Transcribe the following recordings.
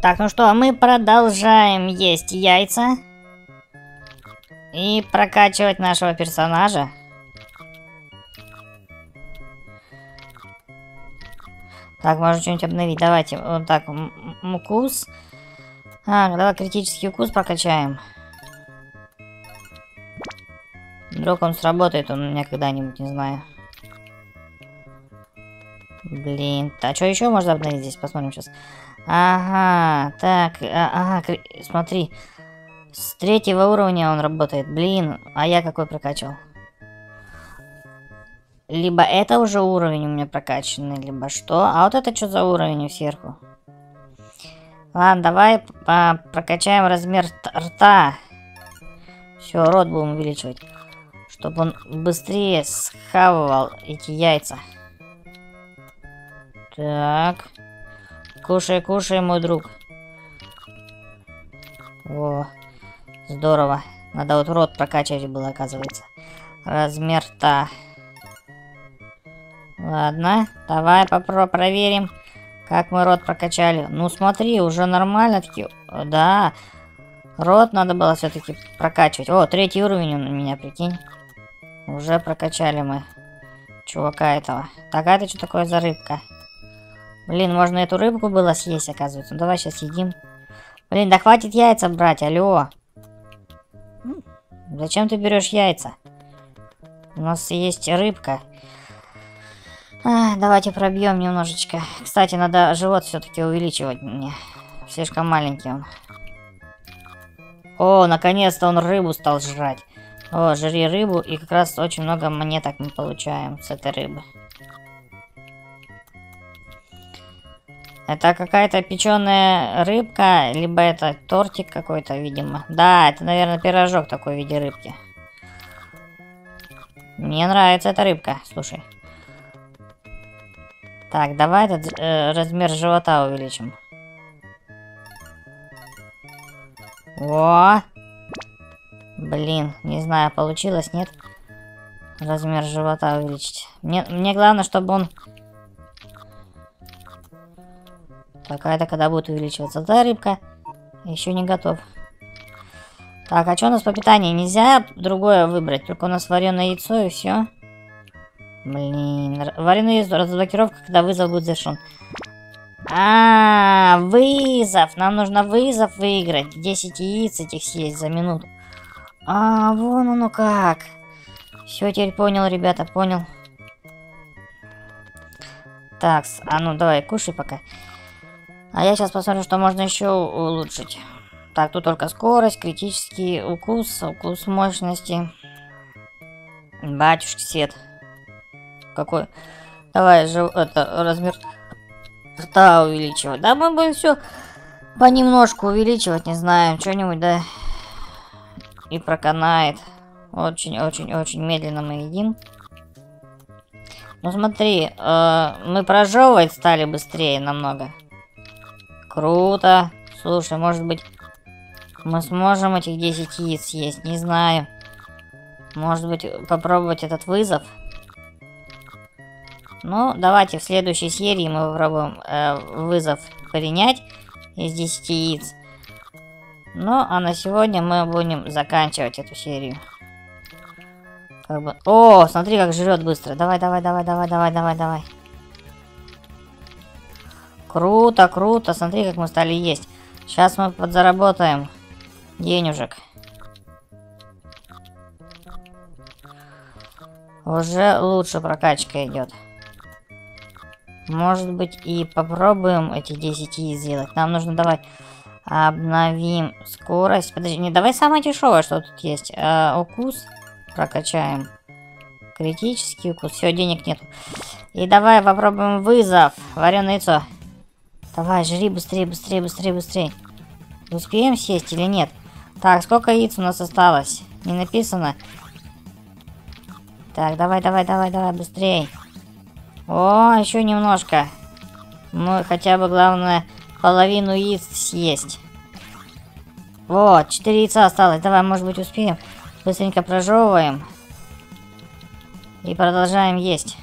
Так, ну что, мы продолжаем есть яйца. И прокачивать нашего персонажа. Так, можно что-нибудь обновить. Давайте, вот так, укус. А, давай критический укус прокачаем. Вдруг он сработает, он у меня когда-нибудь, не знаю. Блин, а что еще можно обновить здесь? Посмотрим сейчас. Ага, так, а, ага, смотри. С третьего уровня он работает. Блин, а я какой прокачал? Либо это уже уровень у меня прокачанный, либо что. А вот это что за уровень сверху? Ладно, давай прокачаем размер рта. Все, рот будем увеличивать. Чтобы он быстрее схавывал эти яйца. Так. Кушай, кушай, мой друг. О, здорово. Надо вот рот прокачивать было, оказывается. Размер рта. Ладно, давай попробуем проверим, как мы рот прокачали. Ну смотри, уже нормально таки. Да, рот надо было все-таки прокачивать. О, третий уровень у меня, прикинь. Уже прокачали мы чувака этого. Так, а это что такое за рыбка? Блин, можно эту рыбку было съесть, оказывается. Ну, давай сейчас съедим. Блин, да хватит яйца брать, алло. Зачем ты берешь яйца? У нас есть рыбка. А, давайте пробьем немножечко. Кстати, надо живот все-таки увеличивать мне. Слишком маленький он. О, наконец-то он рыбу стал жрать. О, жри рыбу, и как раз очень много монеток мы получаем с этой рыбы. Это какая-то печеная рыбка, либо это тортик какой-то, видимо. Да, это, наверное, пирожок такой в виде рыбки. Мне нравится эта рыбка, слушай. Так, давай этот э, размер живота увеличим. О! Блин, не знаю, получилось, нет? Размер живота увеличить. Мне, мне главное, чтобы он Какая-то когда будет увеличиваться та рыбка. Еще не готов. Так, а что у нас по питанию? Нельзя другое выбрать. Только у нас вареное яйцо и все. Блин, вареное яйцо, разблокировка, когда вызов будет завершен. А, вызов. Нам нужно вызов выиграть. 10 яиц этих съесть за минуту. А, вон оно как. Все, теперь понял, ребята, понял. Так, а ну давай, кушай пока. А я сейчас посмотрю, что можно еще улучшить. Так, тут только скорость, критический укус, укус мощности. Батюшки свет. Какой? Давай же это размер рта увеличивать. Да, мы будем все понемножку увеличивать, не знаю, что-нибудь, да. И проканает. Очень-очень-очень медленно мы едим. Ну смотри, э, мы прожевывать стали быстрее намного. Круто. Слушай, может быть, мы сможем этих 10 яиц съесть? Не знаю. Может быть, попробовать этот вызов? Ну, давайте в следующей серии мы попробуем э, вызов принять из 10 яиц. Ну, а на сегодня мы будем заканчивать эту серию. Как бы... О, смотри, как жрет быстро. Давай, давай, давай, давай, давай, давай, давай. Круто, круто. Смотри, как мы стали есть. Сейчас мы подзаработаем денежек. Уже лучше прокачка идет. Может быть и попробуем эти 10 яиц сделать. Нам нужно давай обновим скорость. Подожди, не давай самое дешевое, что тут есть. А, укус прокачаем. Критический укус. Все, денег нет. И давай попробуем вызов. Вареное яйцо. Давай, жри быстрее, быстрее, быстрее, быстрее. Успеем сесть или нет? Так, сколько яиц у нас осталось? Не написано. Так, давай, давай, давай, давай, быстрее. О, еще немножко. Мы хотя бы, главное, половину яиц съесть. Вот, 4 яйца осталось. Давай, может быть, успеем. Быстренько прожевываем. И продолжаем есть.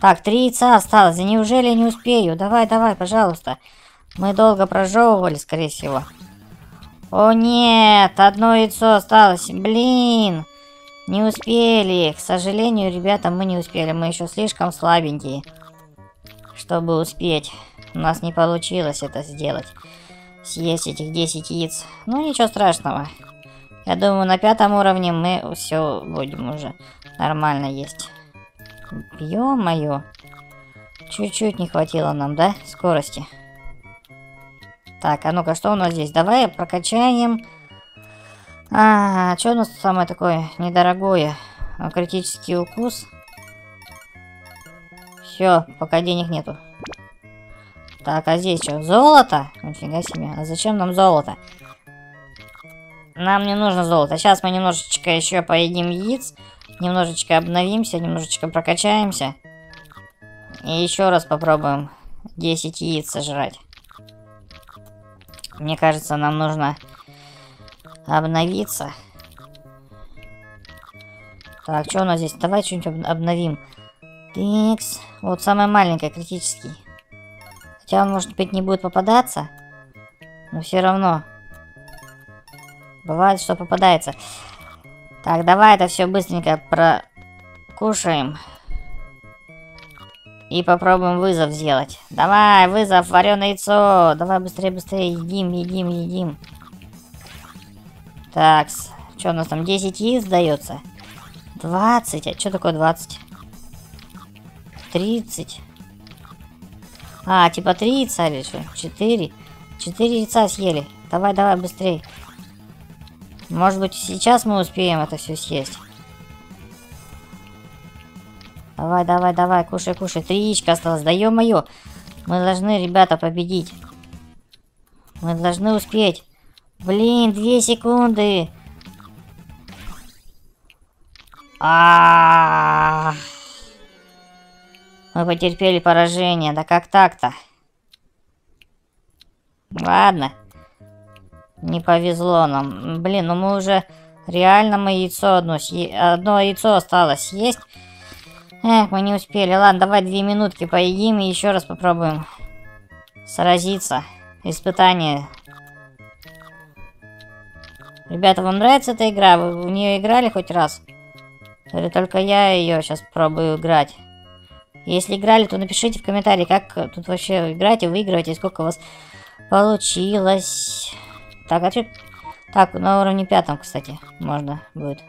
Так, три яйца осталось. Да неужели не успею? Давай, давай, пожалуйста. Мы долго прожевывали, скорее всего. О нет, одно яйцо осталось. Блин, не успели. К сожалению, ребята, мы не успели. Мы еще слишком слабенькие, чтобы успеть. У нас не получилось это сделать. Съесть этих 10 яиц. Ну, ничего страшного. Я думаю, на пятом уровне мы все будем уже нормально есть. Ё-моё. Чуть-чуть не хватило нам, да, скорости? Так, а ну-ка, что у нас здесь? Давай прокачаем. А, что у нас самое такое недорогое? А, критический укус. Все, пока денег нету. Так, а здесь что? Золото? Нифига себе. А зачем нам золото? Нам не нужно золото. Сейчас мы немножечко еще поедим яиц. Немножечко обновимся, немножечко прокачаемся. И еще раз попробуем 10 яиц сожрать. Мне кажется, нам нужно обновиться. Так, что у нас здесь? Давай что-нибудь обновим. Тикс. Вот самое маленькое, критический. Хотя он, может быть, не будет попадаться. Но все равно. Бывает, что попадается. Так, давай это все быстренько прокушаем. И попробуем вызов сделать. Давай, вызов, вареное яйцо. Давай быстрее, быстрее. Едим, едим, едим. Так, что у нас там? 10 яиц дается? 20. А что такое 20? 30. А, типа 3 яйца или что? 4. 4 яйца съели. Давай, давай, быстрее. Может быть, сейчас мы успеем это все съесть. Давай, давай, давай, кушай, кушай. Три яичка осталось. Да ё-моё. Мы должны, ребята, победить. Мы должны успеть. Блин, две секунды. А, -а, -а, Мы потерпели поражение. Да как так-то? Ладно. Не повезло нам. Блин, ну мы уже... Реально мы яйцо одно... Одно яйцо осталось съесть. Эх, мы не успели. Ладно, давай две минутки поедим и еще раз попробуем сразиться. Испытание. Ребята, вам нравится эта игра? Вы в нее играли хоть раз? Или только я ее сейчас пробую играть? Если играли, то напишите в комментарии, как тут вообще играть и выигрывать, и сколько у вас получилось. Так, а что... Так, на уровне пятом, кстати, можно будет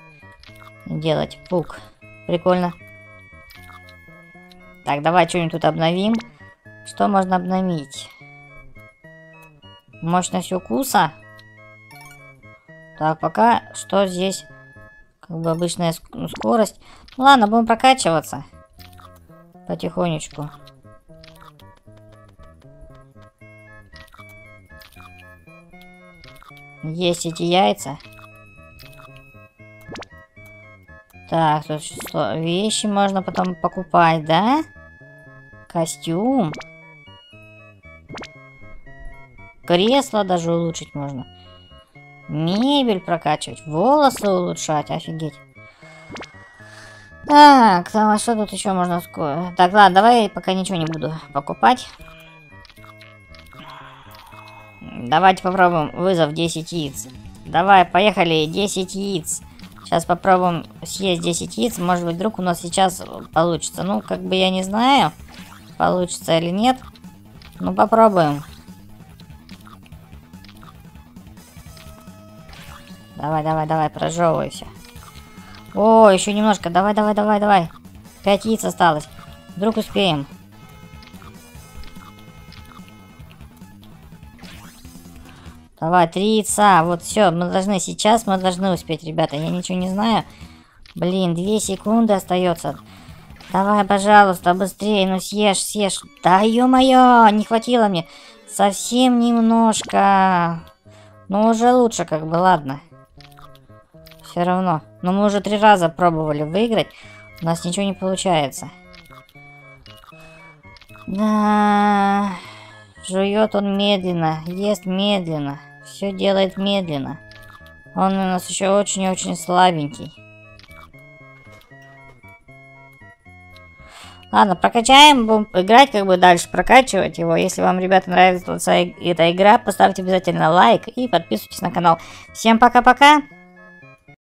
делать пук. Прикольно. Так, давай что-нибудь тут обновим. Что можно обновить? Мощность укуса. Так, пока что здесь? Как бы обычная ну, скорость. Ну, ладно, будем прокачиваться. Потихонечку. Есть эти яйца. Так, тут что? Вещи можно потом покупать, да? Костюм. Кресло даже улучшить можно. Мебель прокачивать. Волосы улучшать. Офигеть. Так, а что тут еще можно... Так, ладно, давай пока ничего не буду покупать. Давайте попробуем вызов 10 яиц. Давай, поехали, 10 яиц. Сейчас попробуем съесть 10 яиц. Может быть, вдруг у нас сейчас получится. Ну, как бы я не знаю получится или нет. Ну, попробуем. Давай, давай, давай, прожевывайся. О, еще немножко. Давай, давай, давай, давай. Пять яиц осталось. Вдруг успеем. Давай, три. Вот все, мы должны сейчас, мы должны успеть, ребята. Я ничего не знаю. Блин, две секунды остается. Давай, пожалуйста, быстрее, ну съешь, съешь. Да ё-моё, не хватило мне. Совсем немножко. Ну, уже лучше, как бы, ладно. Все равно. Но мы уже три раза пробовали выиграть. У нас ничего не получается. Да. Жует он медленно, ест медленно. Все делает медленно. Он у нас еще очень-очень слабенький. Ладно, прокачаем, будем играть, как бы дальше прокачивать его. Если вам, ребята, нравится эта игра, поставьте обязательно лайк и подписывайтесь на канал. Всем пока-пока!